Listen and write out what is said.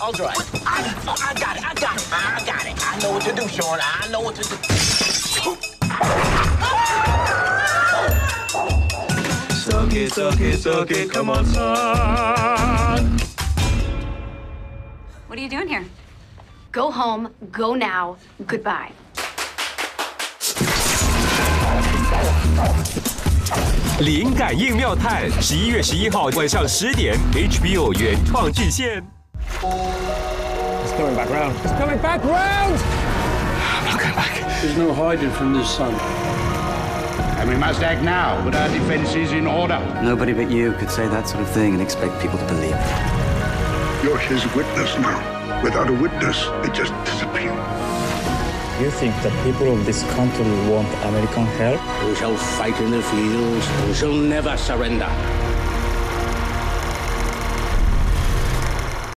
I'll drive. I, I got it. I got it. I got it. I know what to do, Sean. I know what to do. Suck it, suck it, suck it, come on, son. What are you doing here? Go home, go now, goodbye. 灵感应妙探，十一月十一号晚上十点，HBO 原创巨献。 It's coming back round. It's coming back round! I'm not going back. There's no hiding from the sun. And we must act now, put our defenses in order. Nobody but you could say that sort of thing and expect people to believe it. You're his witness now. Without a witness, it just disappears. You think the people of this country want American help? We shall fight in the fields. We shall never surrender.